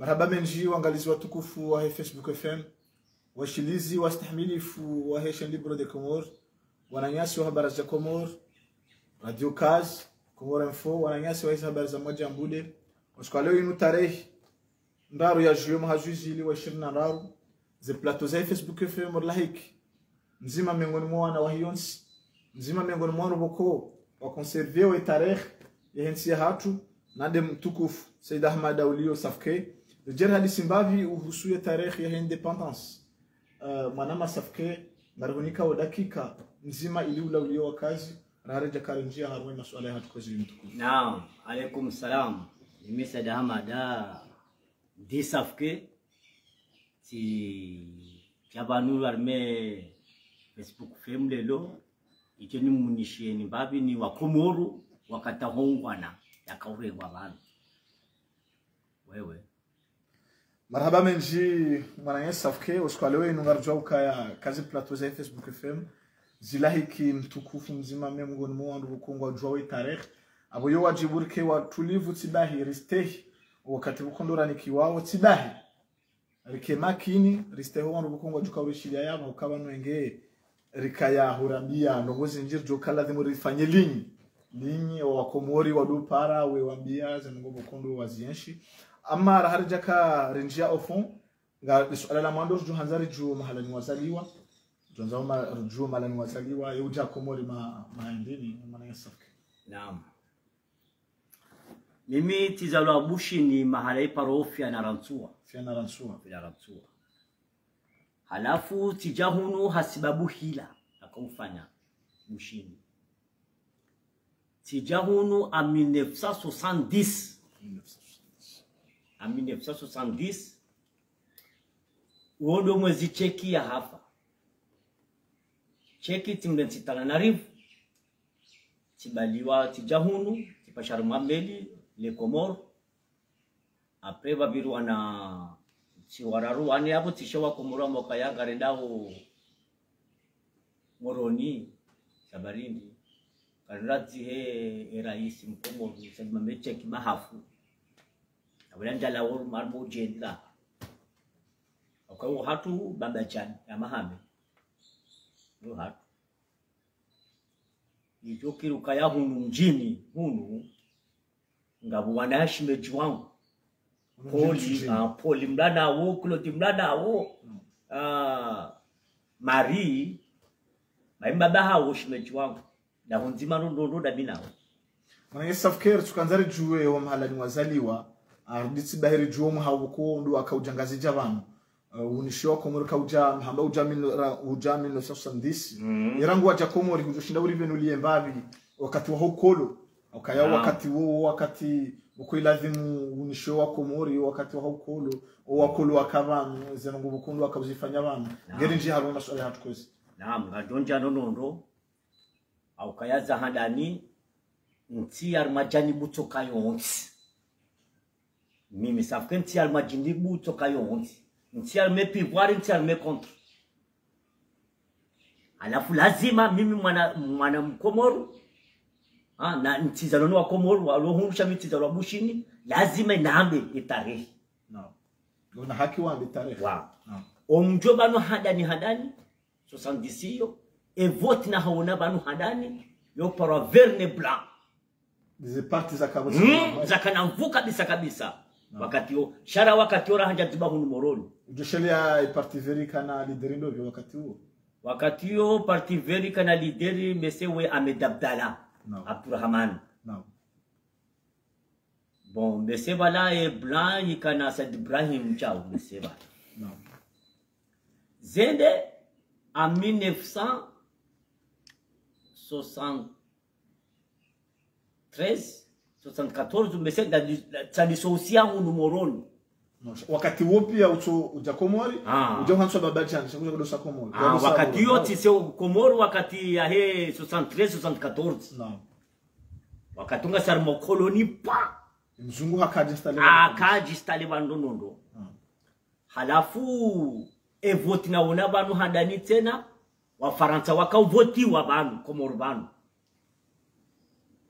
marhaba menji waangalizi watukufu wa facebook fm washilizi wastahimilifu wa he chaîne libre de comor wananyasi wa habari za comor radio kaz comor info. Wananyasi wa hizi habari za moja mbude. Wasiku leo inu tarehe ndaru ya juyo mahazuzili wa ishirini na ndaru. Ze plateau za facebook fm orlahiki mzima miongoni mwa wana wa hiyonsi mzima miongoni mwa boko wakonserve we tarehe yahensi ya hatu. Nade mtukufu Said Ahmad Aulio Safke rijeri hadisi mbavi uhusuye tarehe ya independence. Uh, mwanama Safke ngarhunika wa dakika nzima ili ula ulio wa kazi rareja karinjia harwe masuala ya hatukozi mtukufu. Naam, alaikum salam. Mimi Said Ahmad di Safke ti jabanu arme Facebook fame lelo iteni munishieni mbavi ni wakomoru wakatahongwana yakaurewa vanhu wewe marhaba menji. Mwananye Safke usikwalewe inungarjwa ukaya kazi plateau za Facebook FM zilahiki mtukufu mzima miongoni mwa wandu bukungwa jwa we tarehe abo yo wajiburike watulivu tibahi ristehi. Wakati bukondorani kiwao tibahi rike makini risteho wandu bukungwa juka urishiria yabo ukaba nwenge. Rikayahurambia ndongozi njiri jokala dhimu rifanye linyi. Linyi wakomori wadupara wewambia zenongo bukundu wazienshi ama raharija ka renjia au fond nga suala la mwando ju hanzari ju mahalani wazaliwa jonzao ma ju mahalani wazaliwa yuja komori ma maendini maana ya safki naam mimi tizalwa bushi ni mahala iparofya na rantsua fiana ransua vila rantsua halafu tijahunu hasibabu hila akaufanya bushini tijahunu a 1970 a 1970 uondo mwezi cheki ya hafa. Cheki timlensitana na rivu tibaliwa tijahunu tipashara mwambeli le komoro apre vaviru wana tiwararu ane avo tishewa komoro amoka yagarendaho moroni sabarindi. Karenda dzihe eraisi mkomoro sadimamecheki mahafu awela njala wor marbo jedla okawo hatu baba chan ya mahame. Yo hatu. Ivyo kiruka ya hunu njini hunu ngabu wanayashimeji wangu. Poli uh, poli mlada wo kloti mlada wo uh, mari maimbaba hawo shimeji wangu. Na hunzima ndondo da binawo maana safker tukanzari juwe wa mahalani wazaliwa arditsi bahiri juwo muhabuko ndu akaujangazi jabantu uh, unishiwa komori kauja mhamba ujamino ujamino sasa ndisi. Min no sasandisi Mm. irangu waja komori kujoshinda uri venu liye mbavi. Wakati wa hokolo ukaya wakati wo wakati ukwilazimu unishiwa wa komori wakati wa hokolo wakolo wakavanu zenungu bukundu akabuzifanya abantu Ah. ngeri nji haruna maswali hatukozi naam ngadonja nonondo aukayaza handani nti armajani butoka yonsi mimi safke nti armajini butsoka yonsi nti arme pivoire nti arme contre alafu lazima mimi mwana mwana mkomoru ha, na ntizaloni wa komoru walohunusha mitizalo wa bushini lazima inambe itarehi no. Una haki wambi tarehe. Wow. no. omjo bano hadani hadani 70 yo e vote na haona bano hadani yo para verne blanc. Zipati parti za kabo mm, zakana mvu kabisa kabisa Ah. wakati huo shara wakati ora hajatibahu ni moroni joshelia partiveri kana lideri ndovyo wakati huo wakati huo partiveri kana lideri mesewe ahmed abdala no. abdurahman no. bon meseba la e blanyi kana sad ibrahim chao meseba no. zende a 1973 74 mese talisohusia hunu moroni wakati huo pia ucho uja komori Ah. uja hanswa baba chani shakuja kudosa komori. Ah, wakati yo tise komori wakati ya he 73 74 no wakati unga sar mo koloni pa. Mzungu hakaji stale akaji stale vandonondo halafu evoti naona vanhu handani tena wafaransa wakavotiwa banu komori vanhu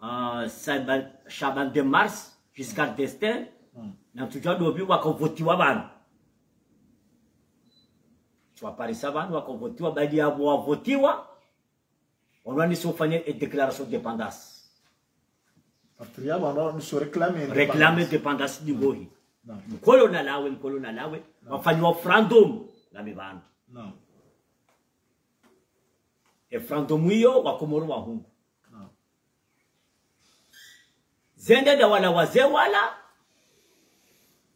uh, Shaban de Mars Giscard d'Estaing Mm. na tujadovi wakavotiwa vanhu tiwaparisa vanhu wakavotiwa baadi yavo wavotiwa wanwanisa ufanye declaration dependance Partir yabo ambao ni reclame reclame dependance dingohi Naam. mkolona lawe mkolona lawe wafanyiwa frandom ngami vanhu Naam. efrandom hiyo wakomoro wahungu Naam. Zendeda wala wazee wala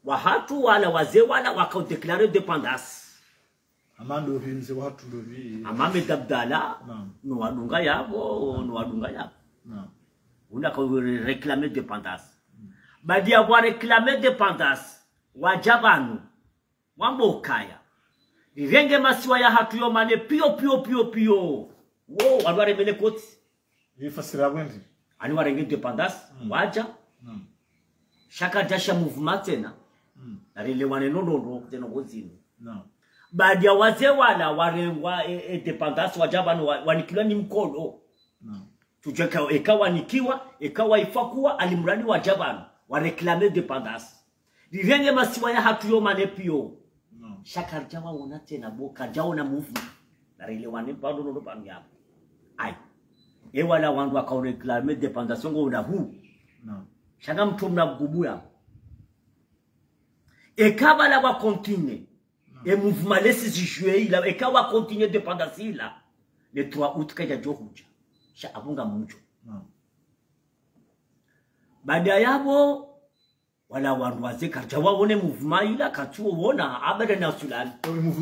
wahatu wala wazee wala wakadeklare dependance Amando vinzi watu ndo vi. amame dabdala Naam. nowadunga yavo nowadunga yavo Naam. unaka reclame dependance badi ya wa reclame dependance waja vanhu wambokaya rirenge masiwa ya hatu yo mane pio pio pio pio wo wanu waremele koti Yifasira wendi. Ani warenge dependance waja shaka jasha movement tena. Mm. narelewane nondondo tena kuzini no. Baadi ya wazee wala warengwa e, e dependance waja vanhu wa- wanikilwa ni mkolo no. tujeka ekawanikiwa ekawaifakuwa alimradi waja vanhu wareklame dependance rirenge masiwa ya hatu yo mane pio. Naam. shakarja waona tena bo karjaona movement. Narelewane pandonono panu yapo ewala wandu akaoreklame songo ngoona huu Naam. shaka mtu mnagubu yapo ekabala wa continue e mouvement lesi zijue ila ekawa continue dependance ila le 3 août kaja johuja sha abunga mucho Naam. baada yabo wala wandu waze karja wawone mouvement ila katuo wona abada na sulani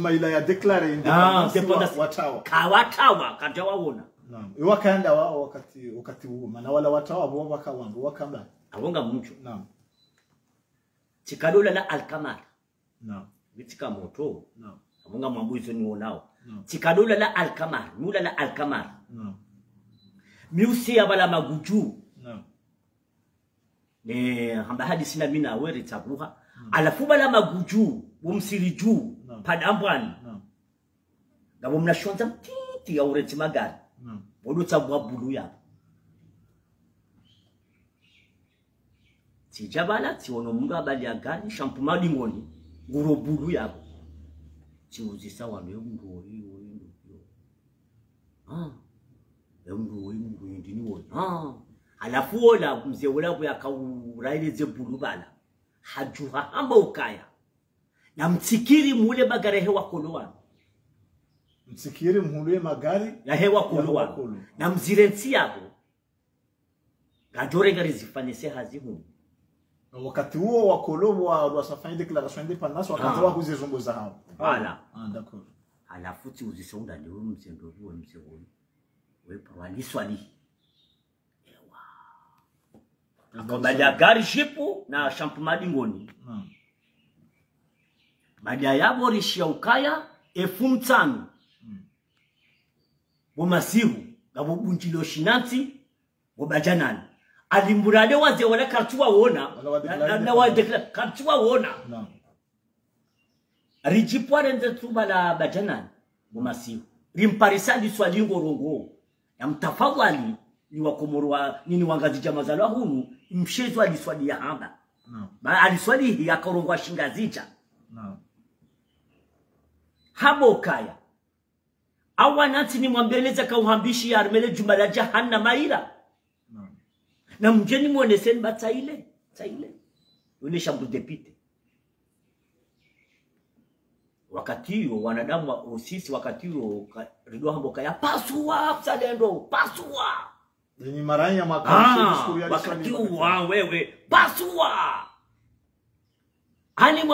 Kwa ila ya declare ah independence dependance watawa. kawatawa karja wawona Naam. Iwakaenda wao wakati wakati huo maana wala watawa wao wakawanga wakamba. abunga mucho Naam. Chikadola la alkamar Naam. vitika moto Naam. abunga mambuizo ni wonao Naam. tikadola la alkamar nula la alkamar Naam. miusi ya bala maguju Naam. ne hamba hadisi na mina weri tabuha alafu bala maguju bomsiri juu padambwani Naam. Gabo mnashonza mtiti ya ureti magari Naam. bodo tabwa bulu ya tijabala tiono mundu abali ya gari shampuma dingoni nguro bulu yabo tiuzisa wanu emundu oyi oyi nduyo ah emundu oyi mundu oyi ndini oyi ah alafu ola mzee ola buya kauraileze bulu bala. Hajuha hamba ukaya. Na mtsikiri mule bagara hewa kolowano Msikiri mhulu magari ya hewa Ya kulu hewa wano kulu. na mzirensi yabo gajorenga rizifanise hazihumu wakati huo wakolobo wa wasafanya declaration independence wakaanza Ah. kuzizunguza hapo Voilà. Ah d'accord. alafu tiuzisonda ndiwe mzendo viwe mzewoni ewa. Akambalia gari shipu na shampu madingoni. Hmm. baada yabo rishia ukaya efu mtano bomasihu ngabo bunjilo shinanti bobajanani alimburade waze wala kartuwa wona na- declare na- na wa declare kartuwa wona. Naam. rijipware nze tuba la bajanani bomasihu rimparisa liswali ngorongo. Ya mtafawali ni wakomorwa nini wangazi jamazalwa hunu mshezo aliswali ya hamba no. Ba- aliswali yakorongwa shingazicha Naam. Habokaya ni nimwambeleza kauhambishi ya armele jumba la jahannama ila Naam. na mjeni mwoneseni batsaile tsaile depite. Wakati yu wanadamu wa- sisi wakati yu ka- hambo kaya pasua msalendo pasua. Ni marai ya makamu. wakati huo wewe pasua. Ani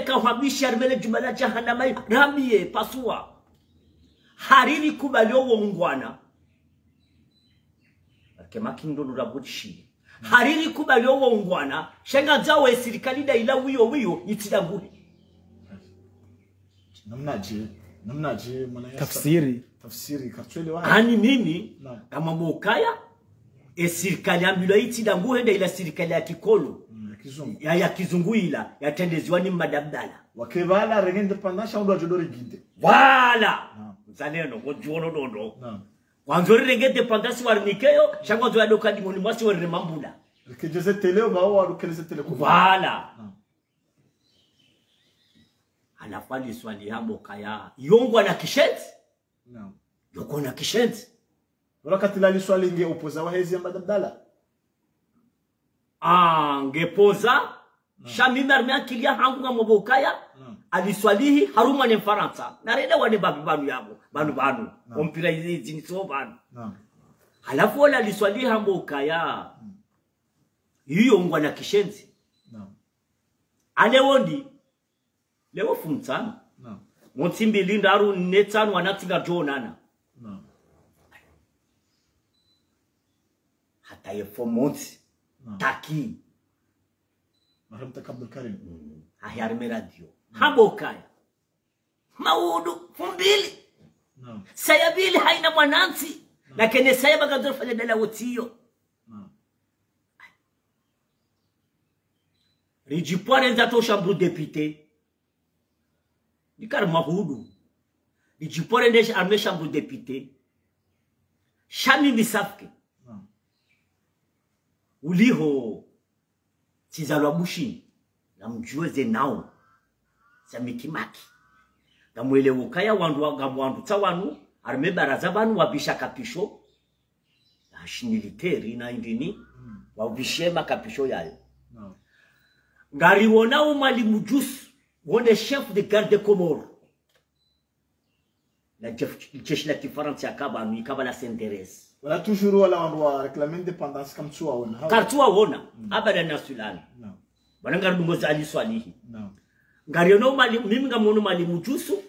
kauhambishi armele jumba la jahannama ila ramie pasua hariri kubalio wongwana rabuchi hariri kubalio wongwana shenga zawe serikali da ila wiyo wiyo itidangure namna je namna je mwana Yesu- tafsiri. Tafsiri kachwele wa ani mimi kama mokaya e serikali ambilo da ila serikali ya kikolo. Mm, ya kizungu. Ya, ya kizungu ila yatendeziwa ni madabdala wakebala renge pandasha ndo ajodori gide. Wala Naam mzalendo kodziona dondo. No. wanzorirenge dependance warinikeyo shangwanzo yadoka dimoni mwasi warire mambula vala. Anafaliswa lihaboka ya yongwa na kishenti no. yoko na opoza ah, akilia hangu aliswalihi haruma ne mfaransa narede wane babi banu yabo banu banu no. ompira izi ziniso banu no. halafu wala aliswalihi hambo ukaya hiyo ngwa na kishenzi no. alewondi lewo fumtsana Naam. motsimbi lindaru netsanu wanatsinga jonana no. hata yefo motsi no. taki Marhum Abdul Karim. ahyarime radio hambokaya maudu fumbili Naam. saya bili haina mwanansi lakini saya bakazofanya dala wotiyo Naam. rijipware nza to chambre député dikar mahudu rijipware nde arme chambre député shami misafke Naam. uliho tizalwa bushini namjueze nao za mikimaki gamwelewukaya wandu gamwandutsa wanu arime baraza vanu wavisha kapisho. Ashiniliteri na indini wavishe makapisho yayo. No. ngariwona umwalimu jusi wone chef de garde comore. La jeshi la kifaransa yakavanu ikava la senderese wala toujours wala wandu wa reclame independance kamtsuwaona kartsuwaona mm. abada nasulani no. vanangaridungoza aliswalihi no ngariono mali mimi ngamono mali mujusu.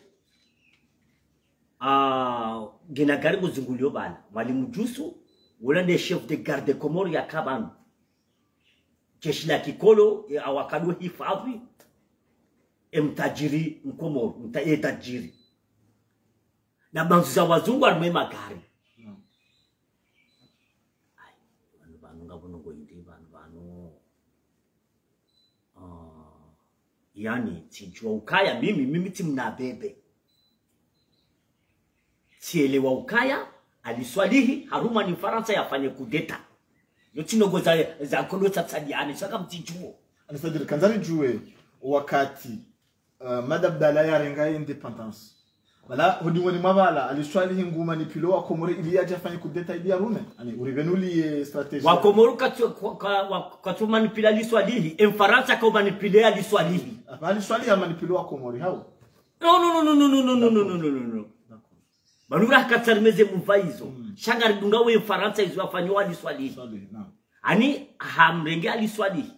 Ah gina gari kuzingulio bana mali mujusu. Wala ndiye chef de garde komoro ya kabanu jeshi la kikolo awakadwa hifadhi emtajiri mkomoro mtaye tajiri. Na bantu za wazungu alume magari. Yani tijua ukaya mimi mimi timnabebe tielewa ukaya aliswalihi haruma ni faransa yafanye kudeta. Yotinogo za, za kolo tsatsadiane saka mtijuo Anasadiri, kanzani juwe wakati uh, madabdala yarenga independence. Wala hodi woni mabala aliswali hinguma ni pilo wa komore ili aje afanye kudeta ili rume Ani urivenuli strategy. katu manipila liswalihi emfaransa kaumanipilea liswalihi Apa aliswali swali ya manipilo wa komore hao. no no no no no no no no no no no no D'accord. vanhu vurakatsaremeze mumva hizo shangari dunga we faransa izo wafanyiwa aliswalihi Swali. Naam. ani hamrenge aliswalihi.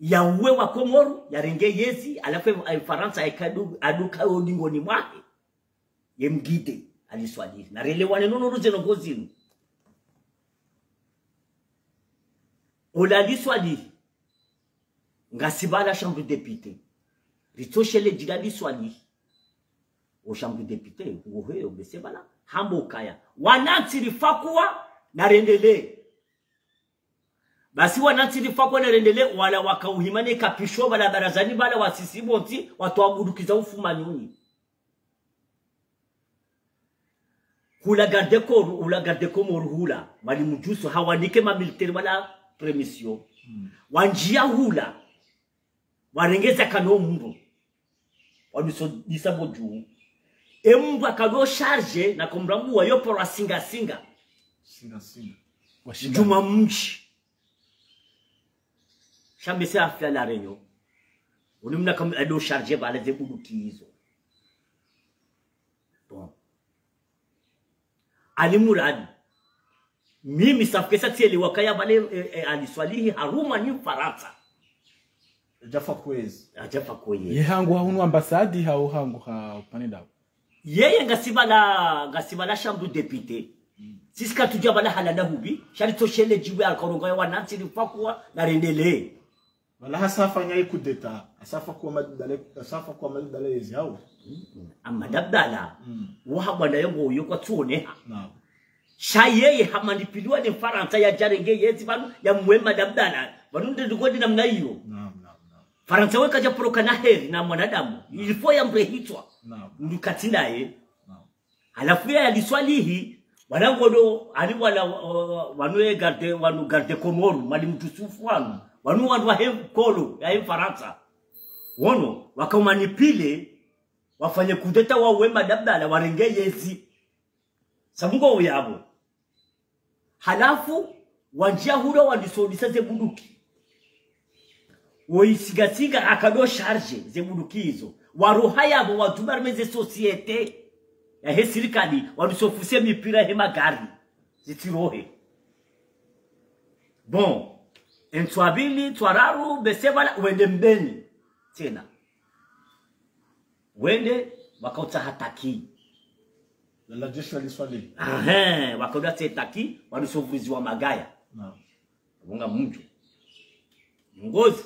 Yawe wa Komoro yarenge yezi alafu Faransa ikadu aduka odingoni mwake yemgide aliswalili. Narelewane nono ruzeno gozinu olaliswalili ngasibala chambre député ritoshele dilaliswalili o chambre député uhoyo besebala hambokaya na narendele basi wanantsirifa kwene rendele wala waka uhimane kapisho wala barazani bala wasisibonsi watwagudukiza ufumanyunyi hulagardeko hulagardeko moruhula bali mujuso hawanike mamiliteri wala premission hmm. wanjia hula. Warengeza kano mbo wanisodisabo juu embu akalio charge na kumbrambu wa yoporo wa singa singa. Singa singa. juma mji shambese afya la renyo unimna kam ado charge bale ze buduki hizo bon. Ali muradi mimi safkesa tieli wakaya bale e, e, aliswalihi haruma ni faransa Jafa kwezi. ajafa koye yehangu hahunu ambasadi hau hangu ha upande la, yeye ngasibala ngasibala chambre député. Sisika tuja bala halala hubi shari toshele jiwe alkoronga wanansi lifakuwa na rendele Wala hasafa nyai kudeta. Asafa kwa madale asafa kwa madale yezi hao. amma dabdala Mm. wahabwana yango yoko tuoneha Naam. sha yeye hamanipiliwa ni faranta ya jarenge yezi banu ya mwema dabdala banu ndigodi namna hiyo Naam, naam. faransa weka japoroka na heri na mwanadamu ilifo ya mrehitwa Naam. ndukatinaye alafu yeye aliswalihi wanangodo ali wala wanu e garde wanu garde komoru mali mtusufu wanu wanu wandu wahe kolo ya he faransa. Wono wakamanipile wafanye kudeta wawe madabdala warenge yezi. Samungo yabo halafu wanjia hura wandisodisa zebuduki. Woisigasiga akado sharge zebuduki hizo. Waruha yabo watubarme ze societe. Ya he sirikali wadusofuse mipira he magari. Zitirohe. Bon entswabili twararu besevala wende mbeni. Tena. Wende wakautsa hataki. Lala jeshi la Kiswahili. Ahe, wakauda wanusofuizi wa magaya. Naam. Bunga mtu. Ngozi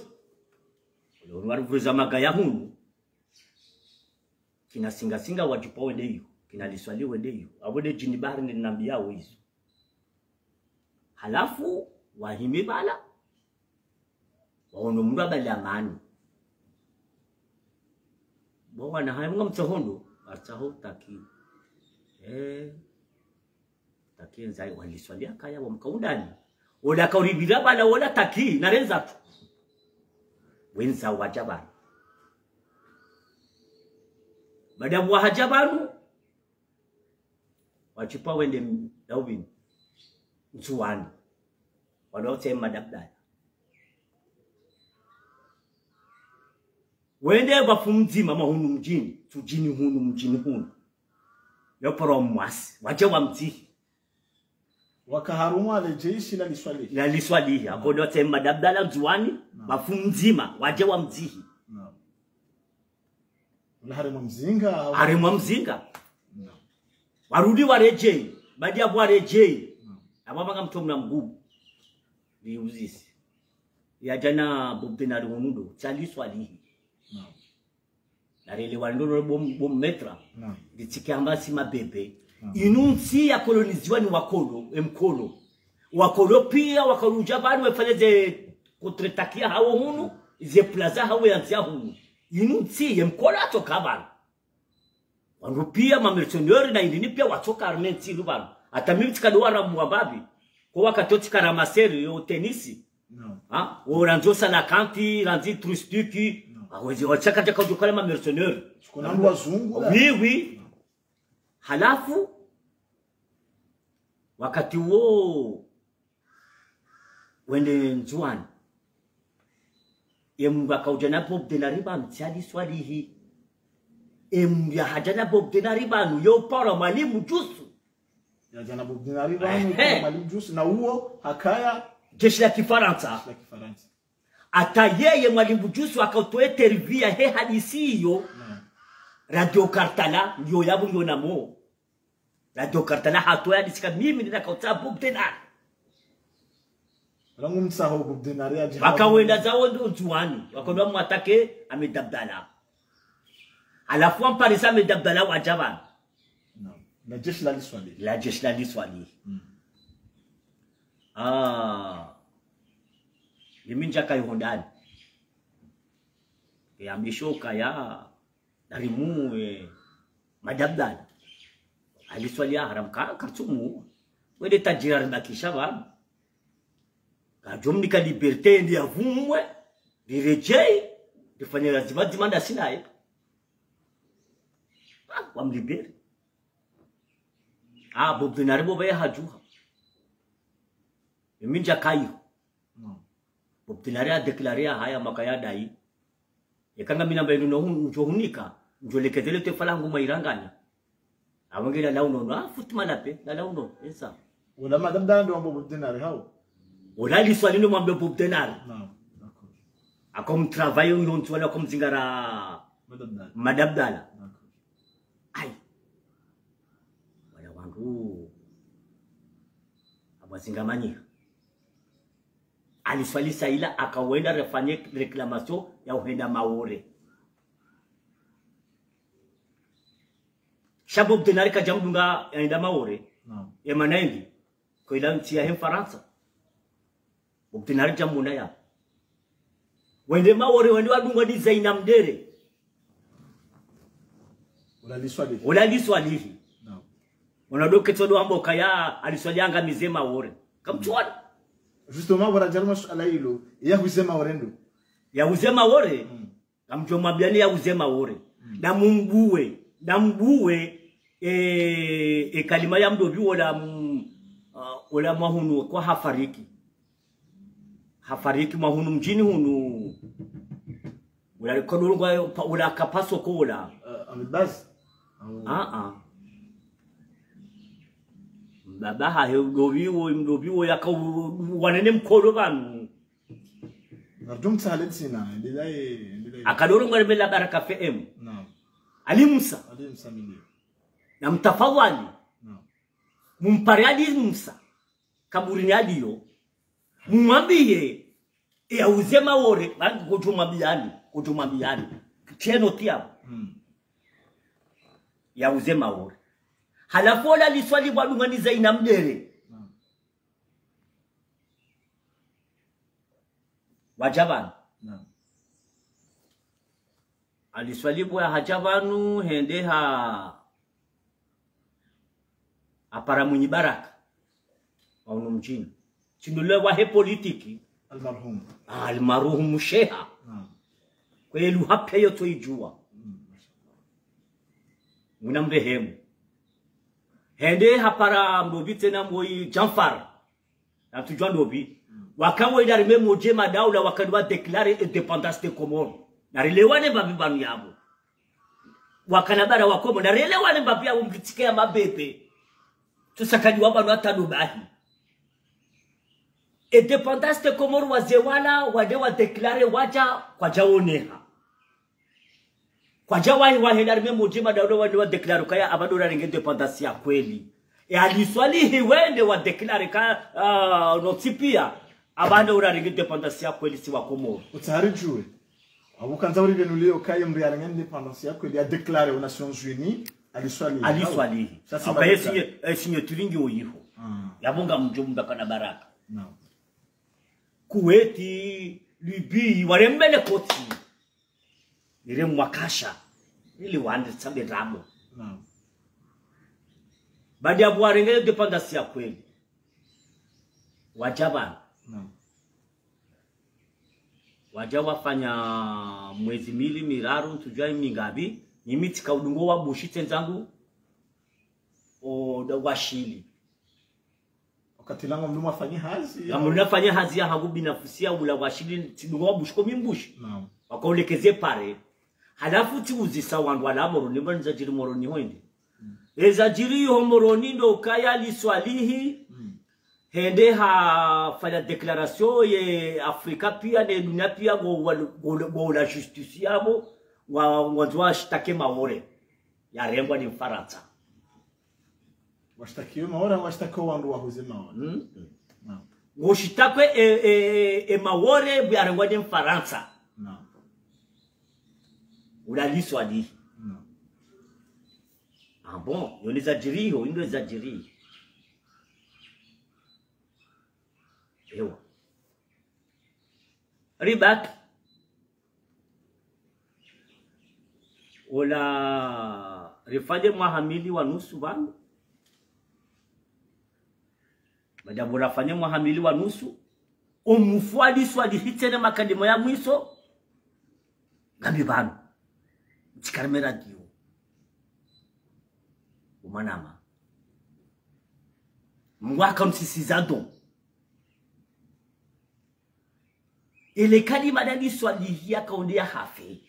uli walivuliza magaya hunu kina singa singa wajupa wende hiyo. Kinaliswali wende hiyo. Awende jini bahari ninambiao hizo. Halafu wahimi bala waono mndu abalamani bowana hayi munga mtsohondo atsaho taki eh taki nzai waliswalia kaya wamkaundani ola kauribira bala wala taki narenza tu. Wenza wajabani madamu wahajabanu wachipa wende daubin nsuwani wanaote madabdala wende bafu mzima mahunu mjini. Tujini hunu mjini hunu. Yoporo mwasi. Waje wa mzihi. Wakaharumwa le jeshi la Kiswahili na liswalihi akodote madabdala nzuwani bafu mzima waje wa mzihi. Harimo mzinga harimwa mzinga. Warudi warejei baadi yapo warejei ababanga mtomna mgubu liuzisi. Yajana bobdenari wonudo chaliswalihi naam. Narelewa ndono bom, bom metra. Naam. Litsikamba si mabebe. Inu nsi yakoloniziwa ni wakolo emkolo wakolo pia wakaruja banu wefanya ze kutretakia hawo hunu ze plaza hawo yanzia hunu. Inu nsi yemkolo atoka banu wandu pia mamercenari na indini pia watoka arme ntsilu banu hata mimi tikadoara muwababi ko wakatotsikara maseri yo tenisi. No. ha? Oranzo sana kanti ranzi trustiki awezi wachaka jaka ma mercenari kuna ndu wazungu oui halafu wakati uo wende nzuani emndu akaujana bob denari swali hii swalihi ya hajana bob denari banu yopara mwalimu jusu. Ya hajana Bob denariba banu Mwalimu Jusi na huo hakaya jeshi la Kifaransa ata yeye mwalimu jusu akatoe tervia he hadisi hiyo radio kartala ndio yabu ndio namo. Radio kartala hatoya hadisi kama mimi ninakauta bob denari rangu book Bob ya aje wakawenda zao ndio juani wakondoa mwatake amedabdala. Alafu amparisa amedabdala wajabana naam na jeshi la Liswali la jeshi la liswali ah liminja kaihondani yambishoka ya darimu madabdana madabdala aliswali ya haram ka kartumu wede tajirar bakisha ba kajumnika liberte ndi avumwe lirejei lifanye lazima zimanda sinaye ah, wamliberi ah bob dinari bo baye hajuha minja kayo bob dinari adeklare haya makaya dai. Yakanga mina njo hunika. njohunika njolekezele te falangu mairanganya awangela launo no futima lape la launo esa. Wala madamda ndo Bob Dinari hao? Ula li swalini mwambe bob dinari naam mtravayo akom travail yo ntwala kom zingara madamda madabdala ai. Wala wangu. Abazingamanyika aliswali saila akawenda refanye reklamasyo ya uhenda maure. Shabu mtenari kajamdunga yaenda maore naam. Kwa koila nchi ya Faransa. Mtenari jamuna ya. Wende maore wende wadunga design zaina mdere. Wala Kiswahili wala ya aliswalianga wanadoke todo ambo kaya aliswalianga mizema wore kamchona justement warajaru ala hilo ya kusema orendo ya uzema wore? Kamchomwabiani ya uzema wore. Na mumbuwe na mbuwe e, e kalima ya mdovi wala m- uh, wala mahunu kwa hafariki. Hafariki mahunu mjini hunu. Wala kodolungwa wala kapaso kola. Uh, amebaz ah ah baba hayo mdoviwo mdoviwo yaka wanene mkolo vanu nardum tsalet sina ndilaye ndilaye akadoro rebela baraka fm naam. Alimsa ali msamili na mtafawali. Naam. Mumpare adi musa. Kaburini adiyo mumwambie yauze mawore. Biani kutuma biani. Cheno tiapo ya yauze mawore halafu ola liswali bwadunganiza ina mdere. Naam wajabana naam aliswalibwa haja vanu hende ha apara mwenye baraka wauno mjini. Chindule wahe politiki. Almarhum. Almarhumu sheha. Naam kwelu yoto ijua. muna mrehemu hende hapara mdobi tena moi jamfar. Natujua ndobi wakawedarime moje madaula wakadwa deklare independence de comore narelewane babi banu yabo. Wakanabara wakomo. Na rilewane babi yabo ya mabebe. Tusakaji wabanu hata nubahi Independence de comore wazewala wade wa wadeklare waja kwajaoneha kwaja wahi wahelarime mujima daulo wende wa deklaru kaya abadora ringe independence ya kweli. E aliswalihi wende wa deklaru ka uh, notipia abande ura ringe independence ya kweli si utahari juwe abukanza uri bintu leo kaye muri yaranga ya kweli ya deklaru aux nations unies aliswali aliswali sasa sinye eh, sinye tulingi oyiho ah yabonga mjumba kana baraka. No. kuweti libii warembele koti ire mwakasha ili wande sabe ramo mm. baada ya kuwarengele independence ya kweli. Wajaba. Mm. waja wafanya mwezi mili miraru tujai mingabi imiti kaudungo wa bushi tenzangu. Washili. Wakati lango mdu afanye hazi amuri nafanya hazi ya hagu binafusia ula washili tidungo wa bushi komi mbushi. Mm. wakaulekeze pare halafu tiuzisa wandu wala moroni mbani zajiri moroni hwende. Eza jiri yo moroni ndo kaya liswalihi mm. hende hafanya deklarasyo ye afrika pia ne dunia pia go go go la justice yabo wa wazwa shitake maore yarengwa ni mfaransa washtakiwe maora washtakiwe wandu wahuze maora hmm? mm. go shitakwe e, e, e maore yarengwa ni mfaransa ulaliswa ni mm. ah bon yoni zajiri ho indo zajiri ewa ribak ola rifanye mwahamili wa nusu banu madabu rafanye mwahamili wa nusu. Omufwaliswa hitene makadimo ya mwiso gabi banu chikarime radio. Umanama. Mwaka msisizado ile kalima dali swalihi kaundia hafe.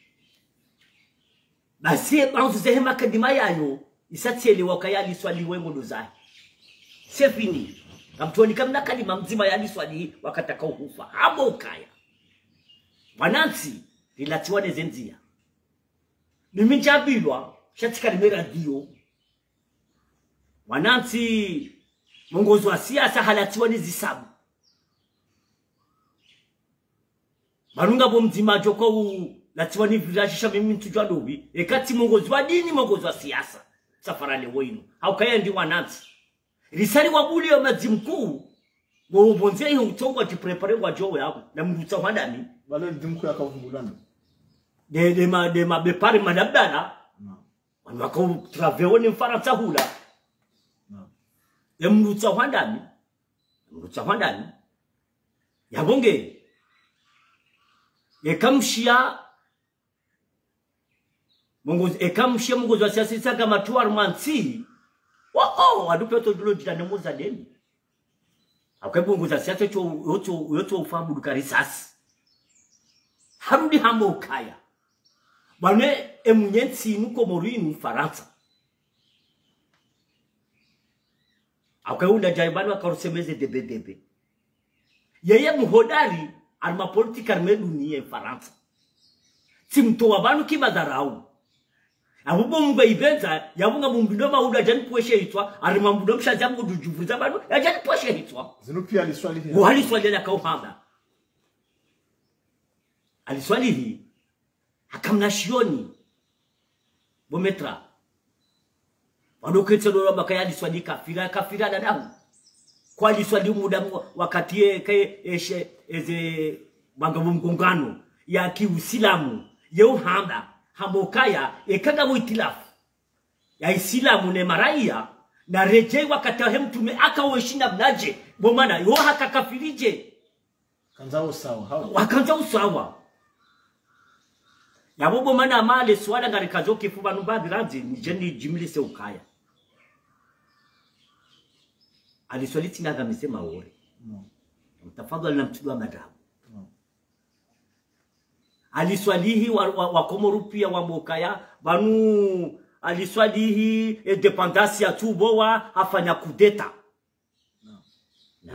Basi banzuzehema kadima yayo isatielewa kayali swaliwe ngondo zahi sefini fini kamtoni kamna kalima mzima yali swalihi wakataka uhufa. Habo ukaya. Wanansi lilatiwa nezenzia mimi njabilwa shatikalime radio wanansi mwongozi wa siasa halatiwa nizisabu barunga bo mzima joko u latiwa ni vilashisha mimi ntujwa dobi. Ekati mwongozi wa dini mwongozi wa siasa. Safarale wenu haukaya ndi wanansi risali wabuli ya mazi mkuu wo ubonze hiyo utongo wa jiprepare wa jowe hapo na mrutsa wadani wale dimku yakavumbulana de de ma de mabepari madabdala naam wanu wakau traveo ni mfaransa hula. Naam emrutsa hwandani emrutsa hwandani yabonge ekamshia mongozi ekamshia mongozi wa siasa saka matuar mansi oh oh adupe to dulo ditane mozadeni akwebongoza siasa cho yoto yoto ufahamu dukarisasi harudi hamo ukaya bwane emunyensi nuko morinu faransa akaunda jaibani akarusemeze debedebe yeye muhodari alimapolitika rimeduniye faransa simtowa banu kibadharau abubo mba ibenza yabunga mumbindo mauda jani pweshe hitwa arimambudo mshazi amu dujuvuza banu ya jani pweshe hitwa. Zinu pia aliswali hili. wali swali ya kauhamba aliswali hii akamna shioni. Bometra. Wadoketse lolo bakaya diswadi kafira kafira dadamu. Kwa diswadi muda mu- wakati ye ke eshe eze bangabu mgongano ya kiusilamu yeu hamba hambokaya ekaga muitilafu ya isilamu ne maraia na rejei wakati wahe mtume akaweshinda mnaje bomana yo hakakafirije. Kanzao sawa hao. Wakanza usawa yabo mana amale swala ngari kazo kifuba numba razi nije ni jimlise ukaya. Aliswali tinaga misema ore No. mtafadhali na mtudu wa madabu. No. aliswalihi wa, wa, wa pia wa mokaya. Banu aliswalihi independance ya tubowa afanya kudeta Ile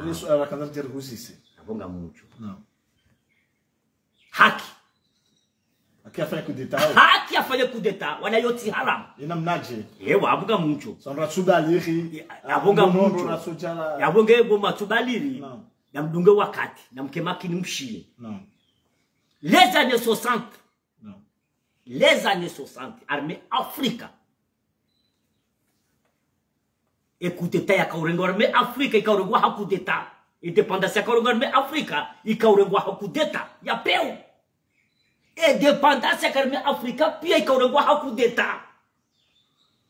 swala kanza mterhusisi. abonga mucho No. haki Akiyafanya kudeta hao. haki afanye kudeta wanayoti haram Ina mnaje. ewa abuga mucho Sonra subalihi. Abonga mtu. na sojala. yabonge goma tubaliri Naam. na mdunge wakati na mkemaki ni mshie No. les années 60 No. les années 60 armée afrika ekudeta yakaurengwa armée afrika ikaurengwa hakudeta independance yakaurengwa armée afrika ikaurengwa hakudeta ya peu independance ya armée afrika pia ikaurengwa hakudeta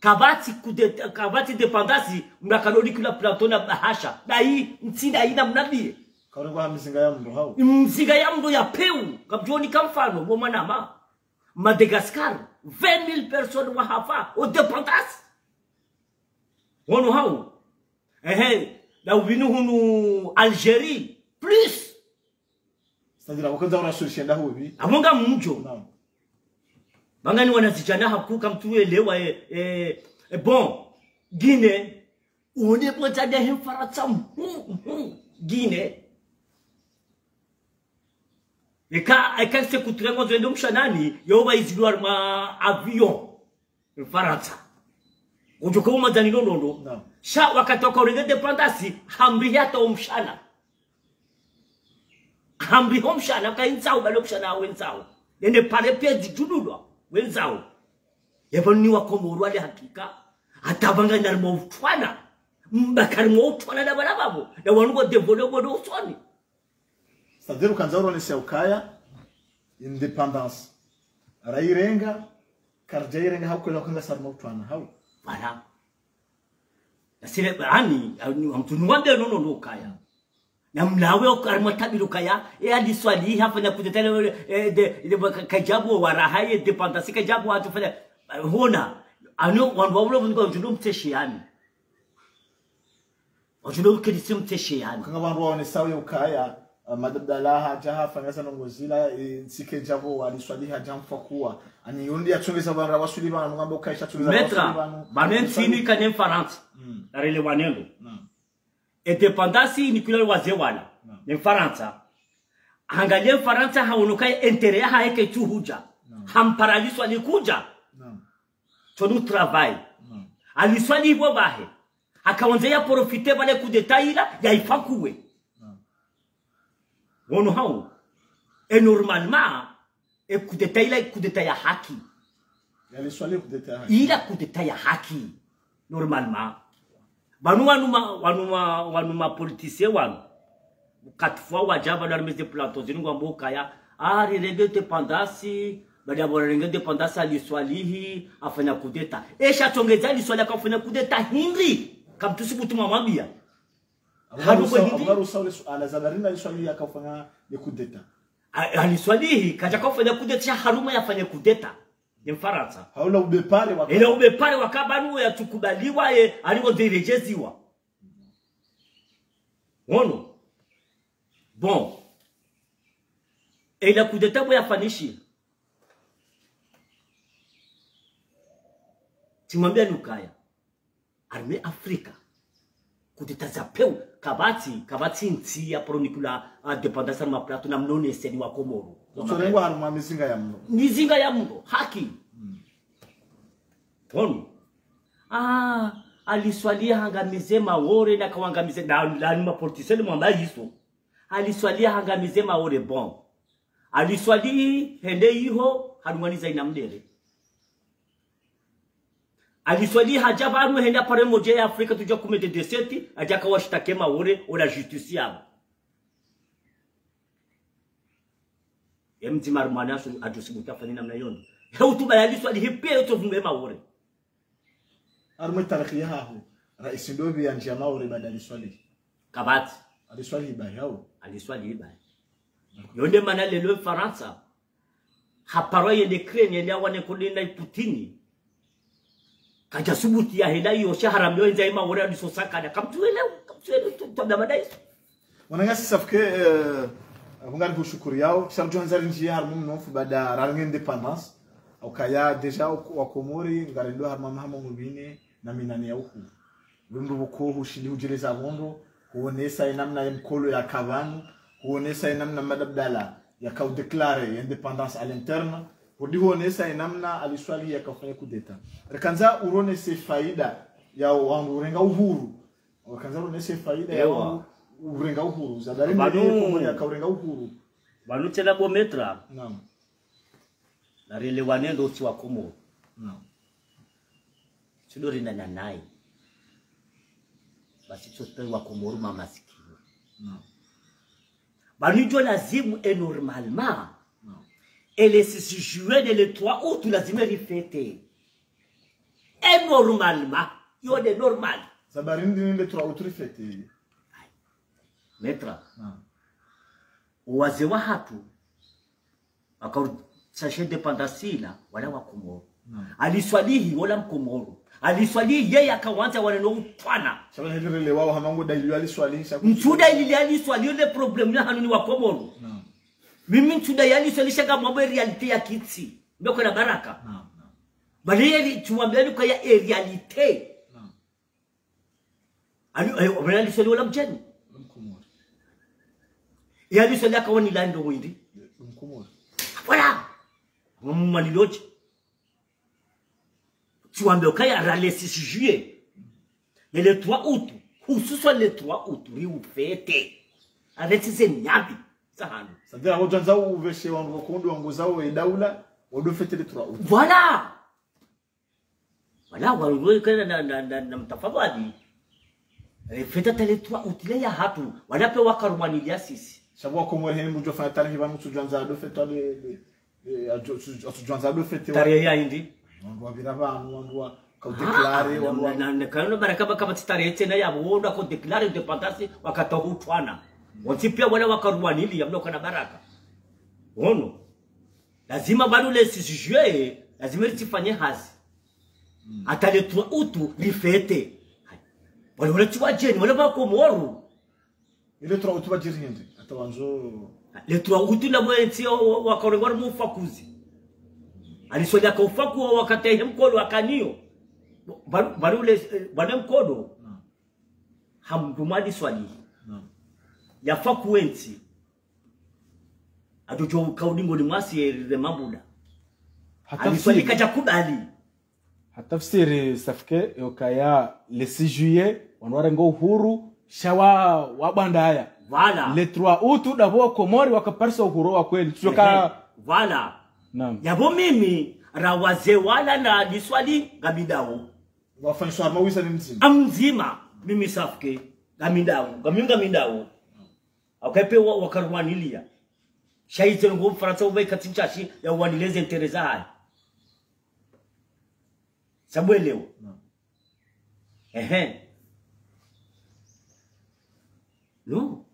kabati kudeta kabati independance mnakanoni kila plateau na bahasha na hii ntsina ina mnabie Kaurengwa hamizinga ya mndo hao. mziga ya mndo ya peu. Kapjoni kamfano bomanama madagascar 20000 personnes wahafa au dépendance. Wono hao. Ehe na ubinu hunu algerie plus Stajira wakanza unasuluhisha nda huvi. amonga mjo No. bangani wanazijana hakuka mtuelewa e, e, e, bon gine une botade hemfaratsa gine eka eka se kutrengo zendo mshanani yoba izidwar ma avion mfaransa ujoka uma dani nonono No. sha wakatoka urenge dependance hambi hata umshana hambi homshana kainzao balo mshana wenzao nende pale pia jidudulwa wenzao yaboni wakomorwa ali hakika? Atabanga na motwana mbakari motwana na bana babo. Na wanugo devole bodo usoni C'est-à-dire ukanza uronesa ukaya independence. Rairenga karja irenga hao kwela kanga sarma utwana hao. bana nasire ani mtu nwambe nono no kaya na mlawe okarma tabiru kaya e adi swali hafa na kutetele e kajabu warahaye dependance kajabu watu fanya hona ano wandu wabula mungu mtundo mteshiani wajulo mteshi mteshiani Kanga bantu waonesa ukaya madabdala haja hafanya sana ngozila nsike jabo waliswali haja mfakuwa ani yundi yachongeza bana wasuli bana ngamba ukaisha chongeza metra banensini kane mfaransa. Arele wanendo independance ni kule wazee wala ni mfaransa. Angalie mfaransa haonoka intere ya haeke tu huja. Hamparaliswa alikuja tonu travail. Aliswali hivyo bahe akaonzea profite bale kudetaila yaifakuwe wono hao. E normalement e kudetaila kudeta ya haki. Yaliswali kudeta ila kudeta ya haki. Normalement banu wanuma wanuma wanuma politicien wanu wajaba na remise de plateau zini ngwambo kaya ari renge dependance bali abora renge dependance aliswalihi afanya kudeta esha tongeza aliswali akafanya kudeta hindi. Kamtusibutu mamwambia Haruko Abugarusa- hindi? ule suala zabarina liswali akafanya kudeta aliswalihi kaja kufanya kudeta haruma yafanya kudeta mfaransa. Haona ube pale waka- ile ube pale wakabanu yatukubaliwa ye alivozirejeziwa wono bon ila kudeta bwe yafanishi timwambia ukaya arme afrika kudeta za peu kabati kabati nti ya pronikula a dependance ma plato na mnone seni wa komoro utsorengwa haruma mizinga ya mno? Mizinga ya mno haki. Ono ah aliswalia hangamize maore na kawangamize na lani mapolitiseni mwamba yiso. Aliswalia hangamize maore bon. Aliswali hende iho harumaniza ina mdere aliswali haja anu henda pare moja ya afrika tuja kumete deseti aja kawashtake maore ora justice yabo. Emti marumana asu ajusibuta fani namna yono heutuba yaliswali hipia yoto vumbe maore haruma tarikhi yahaho raisi ndovi ya njia maure bada aliswali kabati. Aliswali ibahi au aliswali iba yonde mana lelo faransa haparoye de kreni yende wane kulinda putini kaja subuti ya hedai yo shaharam yo nza ima wore adiso sakada kamtuele kamtuele tabda madai wananga sisafike eh, vungani kushukuru yao sharju hanzari njia haruma mnofu baada rarange independence ukaya deja wakomori ngarendo haruma mahama mubine na minani ya uku lundu buko hushili hujeleza bondo huonesa namna ya mkolo ya kavanu huonesa namna madabdala yakaudeklare independance à l'interne hudi huonesa namna aliswali yakafanya kudeta. Rekanza uronese faida ya wangu urenga uhuru. Rekanza uronese faida ya wangu urenga uhuru. Zadari Banu. mbele komori yakaurenga uhuru. Banutela bometra naam. Na rele wanendo si wakomo naam. Sido rinda na nai. Basi sote wakomoru mamasikini naam sikio. Naam. Banu normalement naam elle se jouait de le 3 août lazima rifete et normalement yo de normal zabari ndinde tura uturifete metra naam wazee wa hatu akausashe depandasila wala wa komoro Naam. aliswalihi wala mkomoro aliswalihi yeye akawanza waneno utwana shabana hilirele wao hamangu dalili aliswalisha mchuda ilili aliswali ile problem ya hanuni wa komoro mimi yani solishaga mambo ya realite ya kitsi. Mbeko na baraka. Naam naam. Bali yeli ni kwa ya realite naam. Ali wala wala soli wala mjeni mkumori yaliswali akawa ni lando windi mkumori wala mwaliloje tuambie kaya rale 6 juillet et le 3 août. Hususan le 3 août riufete aretize nyabi sahanu sadira ngo janza uveshe wangu wakundi wangu zao e daula wadofete le tura utu voilà voilà walio kana na, na, na, na mtafadhali Eh, feta tele 3 août ile ya hatu wanape wakarumanilia sisi shabu wakomori heni mujo fanya tarehe vanu tujanza adofete ale atujanza adofete tarehe ya indi wangu wabira vanu wangu wa kaudeklare wangu na kana baraka kama tarehe tena ya wonda ko declare independence wonsi pia wale wakaruanili yamno na baraka. Ono. Lazima bado le 6 lazima litifanye hazi. Hata le 3 août lifete wale wale tuwa jeni wale wako moru. Ile tuwa utu bajiri hindi ata wanzo. Le 3 août la mwenzi wakarengwa mufakuzi aliswali akaufaku wakati mkono akanio. Bali ule bwana mkono. Naam hamdumali swali. naam yafa kuwensi atocho kaudingo ni mwasi yerire mabuda. Aliswali jakubali hatafsiri safke yokaya le 6 juillet wanwarenga uhuru shawa wabandaya vala. Le 3 août davo komori wakaparisa uhuru wa kweli. Tuchoka vala. Naam. Yabo mimi rawaze wala na diswali gabidao. Wafanyiswa mawisa ni mzima. Amzima mimi safke. Gamindao gamindao gamindawo akaipe wakarwanilia. Shaize ngo faransa ubai shi ya wanileze interesa haya sabwelewa naam. Ehe. No.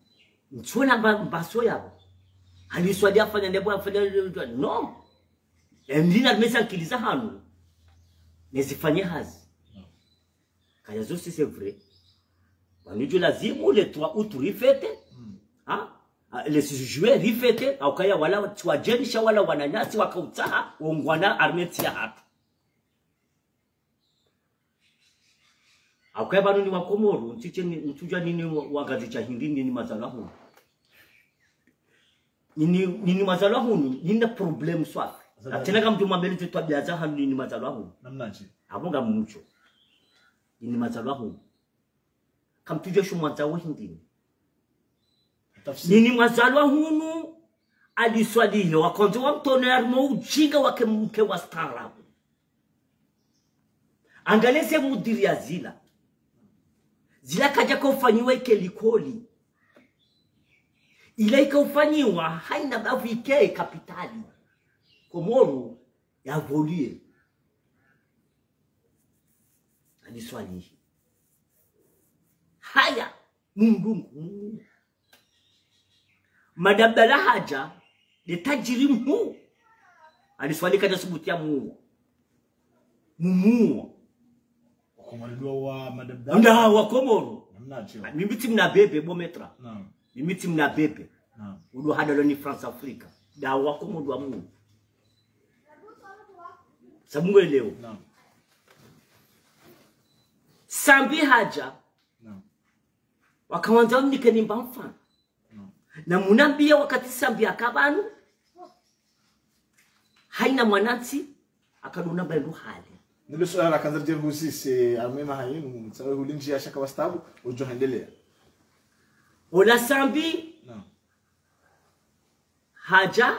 Ntsona ba baso yabo. Aliswadi afanya ndebo afanya no. Ndina limesa nkiliza hanu. Nezifanye hazi. Kaya zose c'est vrai wanijula zimu le trois août rifete ha? Ah, le rifete au kaya aukaya wala tiwajenisha wala wananyasi wakautaha wongwana armeti ya hatu aukaya banu ni wakomoru ntiche ni- ntuja nini wagazicha hindi nini mazala hunu? Nini nini mazala hunu? Nina problem swafi Na atena kama mtu mwambeni tutuwa za hanu nini mazala hunu? Namnaje abonga mucho nini mazala hunu? Kamtuje wa hindini nini mwazalwa hunu? Aliswalihe wakonze wamtone arimo ujinga wake mke wa staarabu. Angalese mudiri ya zila. Zila kaja kaufanyiwa ikelikoli ila ikaufanyiwa haina bavu ikee kapitali. Komoro yavolie aliswalihi haya mundungu madabdala haja ni tajiri mkuu aliswalika nasubutia muo mumuo wa madabda nda wakomoro mimiti mna bebe bometra. Naam. Mimiti mna bebe. Naam. Ulo hadalo ni france africa da wakomoro wa muo samueleo naam. Sambi haja. Wakawanza mnike nimba na munambia wakati sambi akabanu haina mwanansi akaduna bandu hali nilo swala la kanza je husise amema hayinu tsawe hulinji ya shaka wastabu ujo hendelea ona sambi no. haja